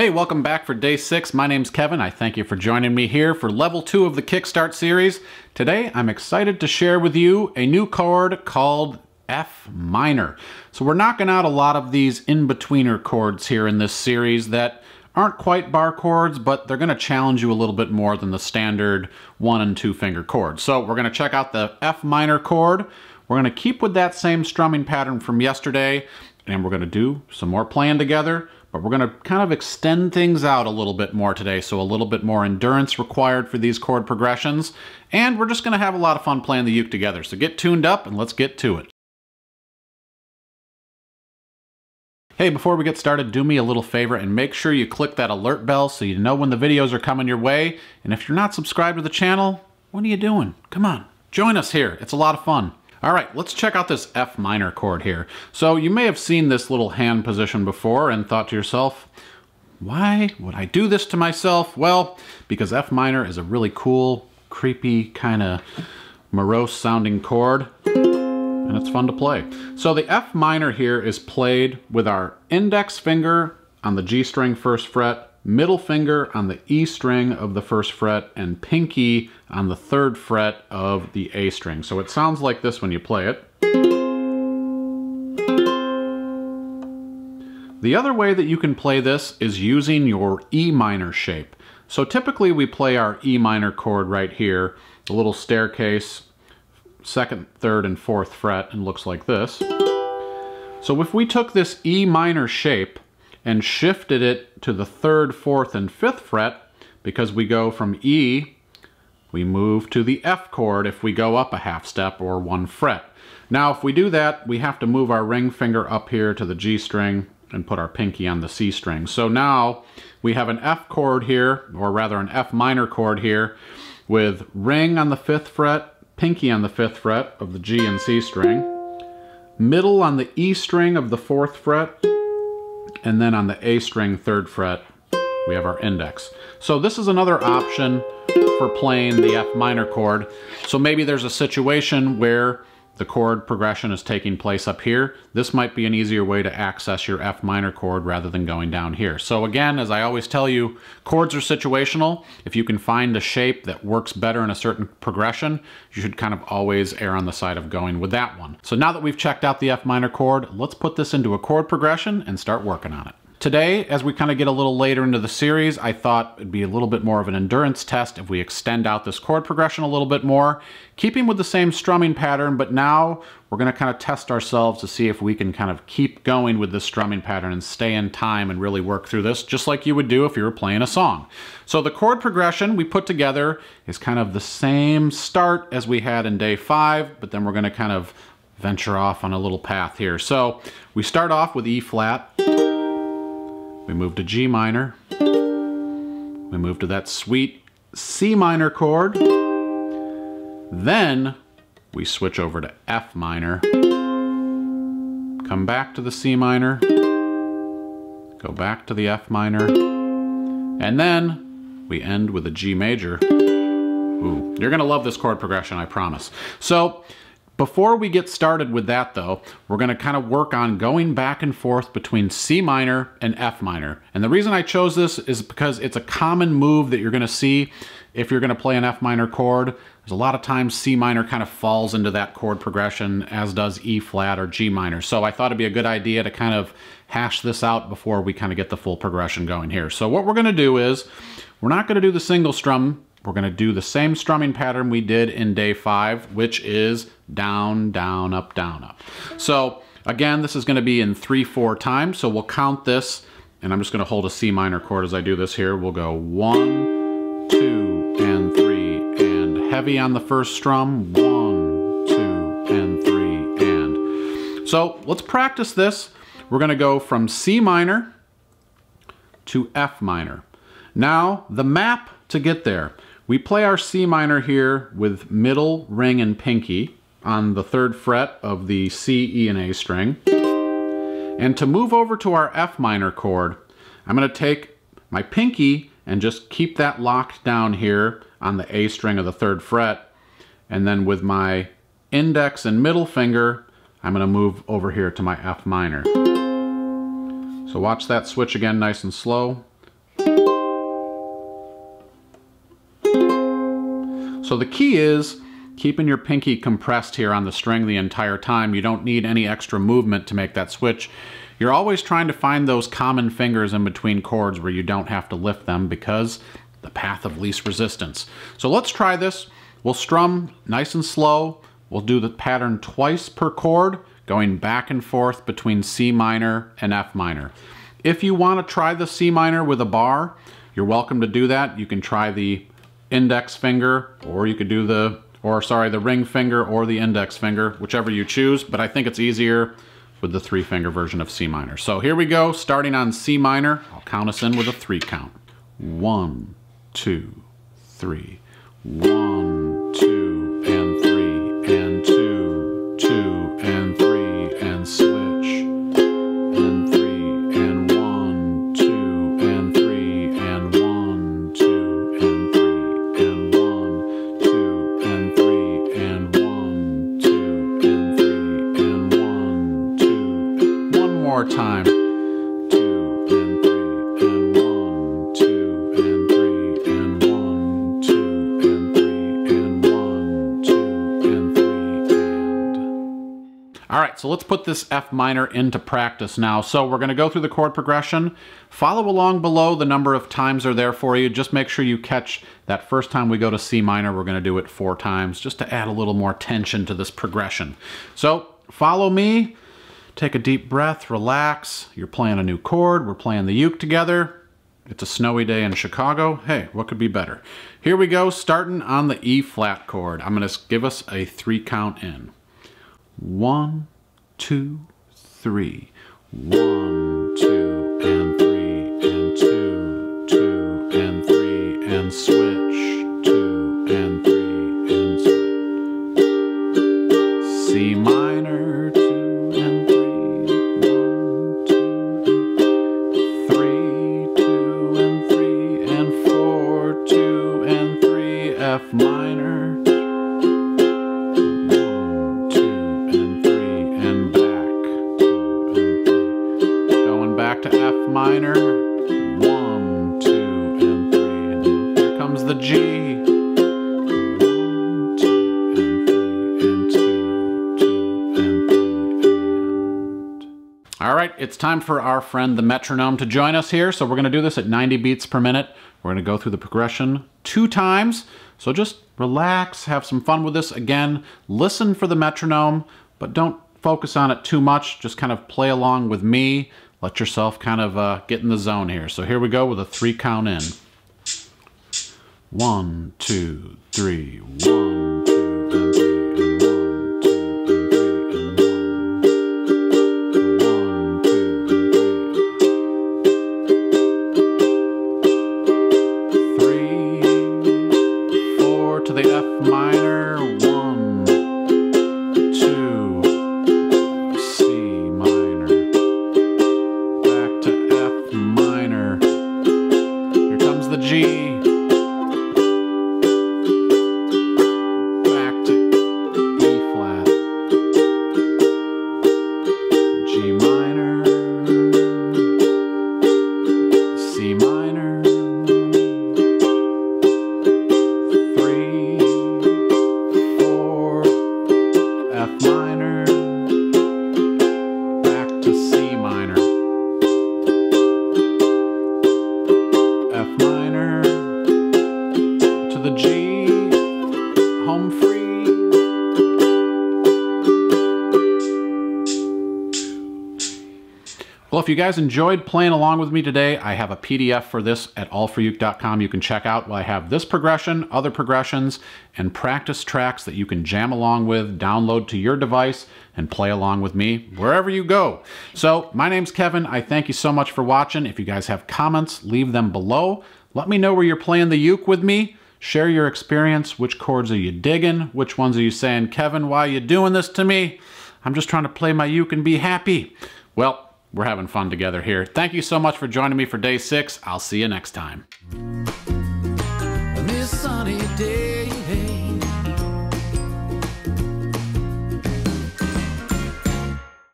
Hey, welcome back for day six. My name's Kevin. I thank you for joining me here for level two of the Kickstart series. Today, I'm excited to share with you a new chord called F minor. So we're knocking out a lot of these in-betweener chords here in this series that aren't quite bar chords, but they're gonna challenge you a little bit more than the standard one and two finger chords. So we're gonna check out the F minor chord. We're gonna keep with that same strumming pattern from yesterday, and we're gonna do some more playing together but we're going to kind of extend things out a little bit more today, so a little bit more endurance required for these chord progressions, and we're just going to have a lot of fun playing the uke together. So get tuned up and let's get to it. Hey, before we get started, do me a little favor and make sure you click that alert bell so you know when the videos are coming your way. And if you're not subscribed to the channel, what are you doing? Come on, join us here. It's a lot of fun. All right, let's check out this F minor chord here. So you may have seen this little hand position before and thought to yourself, why would I do this to myself? Well, because F minor is a really cool, creepy, kind of morose sounding chord and it's fun to play. So the F minor here is played with our index finger on the G string first fret middle finger on the E string of the first fret, and pinky on the third fret of the A string. So it sounds like this when you play it. The other way that you can play this is using your E minor shape. So typically we play our E minor chord right here, the little staircase, second, third, and fourth fret, and looks like this. So if we took this E minor shape and shifted it to the third, fourth, and fifth fret because we go from E, we move to the F chord if we go up a half step or one fret. Now if we do that, we have to move our ring finger up here to the G string and put our pinky on the C string. So now we have an F chord here, or rather an F minor chord here, with ring on the fifth fret, pinky on the fifth fret of the G and C string, middle on the E string of the fourth fret, and then on the A string third fret, we have our index. So this is another option for playing the F minor chord. So maybe there's a situation where the chord progression is taking place up here, this might be an easier way to access your F minor chord rather than going down here. So again, as I always tell you, chords are situational. If you can find a shape that works better in a certain progression, you should kind of always err on the side of going with that one. So now that we've checked out the F minor chord, let's put this into a chord progression and start working on it. Today, as we kind of get a little later into the series, I thought it'd be a little bit more of an endurance test if we extend out this chord progression a little bit more, keeping with the same strumming pattern, but now we're going to kind of test ourselves to see if we can kind of keep going with this strumming pattern and stay in time and really work through this, just like you would do if you were playing a song. So the chord progression we put together is kind of the same start as we had in day five, but then we're going to kind of venture off on a little path here. So we start off with E flat. We move to G minor. We move to that sweet C minor chord. Then we switch over to F minor. Come back to the C minor. Go back to the F minor. And then we end with a G major. Ooh, you're gonna love this chord progression, I promise. So before we get started with that though, we're gonna kind of work on going back and forth between C minor and F minor. And the reason I chose this is because it's a common move that you're gonna see if you're gonna play an F minor chord. There's a lot of times C minor kind of falls into that chord progression as does E flat or G minor. So I thought it'd be a good idea to kind of hash this out before we kind of get the full progression going here. So what we're gonna do is, we're not gonna do the single strum we're to do the same strumming pattern we did in day five, which is down, down, up, down, up. So again, this is to be in three, four times. So we'll count this, and I'm just to hold a C minor chord as I do this here. We'll go one, two, and three, and heavy on the first strum. One, two, and three, and. So let's practice this. We're to go from C minor to F minor. Now, the map to get there. We play our C minor here with middle, ring, and pinky on the third fret of the C, E, and A string. And to move over to our F minor chord, I'm going to take my pinky and just keep that locked down here on the A string of the third fret. And then with my index and middle finger, I'm going to move over here to my F minor. So watch that switch again nice and slow. So the key is keeping your pinky compressed here on the string the entire time. You don't need any extra movement to make that switch. You're always trying to find those common fingers in between chords where you don't have to lift them because the path of least resistance. So let's try this. We'll strum nice and slow. We'll do the pattern twice per chord, going back and forth between C minor and F minor. If you want to try the C minor with a bar, you're welcome to do that. You can try the index finger, or you could do the, or sorry, the ring finger or the index finger, whichever you choose, but I think it's easier with the three finger version of C minor. So here we go, starting on C minor. I'll count us in with a three count. One, two, three. One, time. All right, so let's put this F minor into practice now. So we're gonna go through the chord progression. Follow along below, the number of times are there for you. Just make sure you catch that first time we go to C minor, we're gonna do it four times, just to add a little more tension to this progression. So follow me, take a deep breath, relax. You're playing a new chord, we're playing the uke together. It's a snowy day in Chicago. Hey, what could be better? Here we go, starting on the E flat chord. I'm gonna give us a three count in. One, two, three. One, two, and three, and two, two, and three, and switch. Two, and three, and switch. C minor, to F minor. One, two, and three. And here comes the G. One, two, and three, and two, two, and three, and. All right, it's time for our friend the metronome to join us here. So we're going to do this at 90 beats per minute. We're going to go through the progression two times. So just relax, have some fun with this. Again, listen for the metronome, but don't focus on it too much. Just kind of play along with me. Let yourself kind of uh, get in the zone here. So here we go with a three count in. One, two, three, one, Well, if you guys enjoyed playing along with me today, I have a PDF for this at allforuke.com you can check out. I have this progression, other progressions, and practice tracks that you can jam along with, download to your device, and play along with me wherever you go. So, my name's Kevin. I thank you so much for watching. If you guys have comments, leave them below. Let me know where you're playing the uke with me. Share your experience. Which chords are you digging? Which ones are you saying, Kevin, why are you doing this to me? I'm just trying to play my uke and be happy. Well, we're having fun together here. Thank you so much for joining me for day six. I'll see you next time.